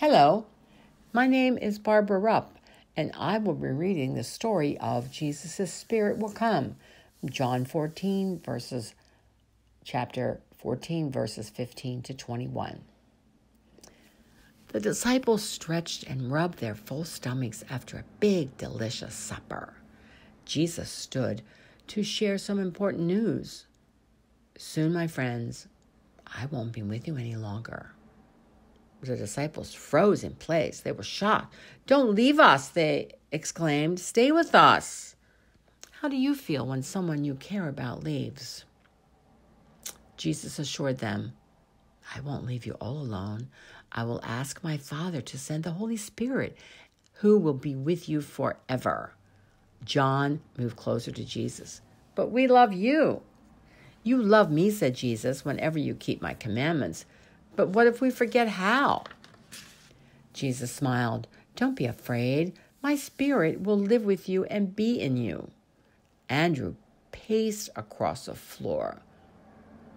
Hello, my name is Barbara Rupp, and I will be reading the story of Jesus' Spirit Will Come, John 14, verses, chapter 14, verses 15 to 21. The disciples stretched and rubbed their full stomachs after a big, delicious supper. Jesus stood to share some important news. Soon, my friends, I won't be with you any longer. The disciples froze in place. They were shocked. Don't leave us, they exclaimed. Stay with us. How do you feel when someone you care about leaves? Jesus assured them, I won't leave you all alone. I will ask my Father to send the Holy Spirit, who will be with you forever. John moved closer to Jesus. But we love you. You love me, said Jesus, whenever you keep my commandments. But what if we forget how? Jesus smiled. Don't be afraid. My spirit will live with you and be in you. Andrew paced across the floor.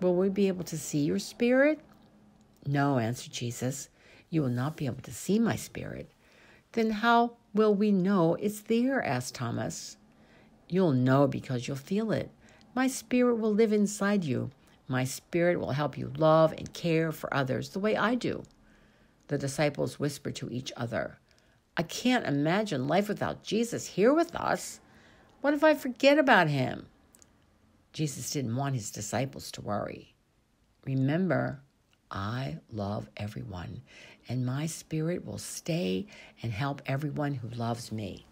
Will we be able to see your spirit? No, answered Jesus. You will not be able to see my spirit. Then how will we know it's there? asked Thomas. You'll know because you'll feel it. My spirit will live inside you. My spirit will help you love and care for others the way I do. The disciples whispered to each other, I can't imagine life without Jesus here with us. What if I forget about him? Jesus didn't want his disciples to worry. Remember, I love everyone, and my spirit will stay and help everyone who loves me.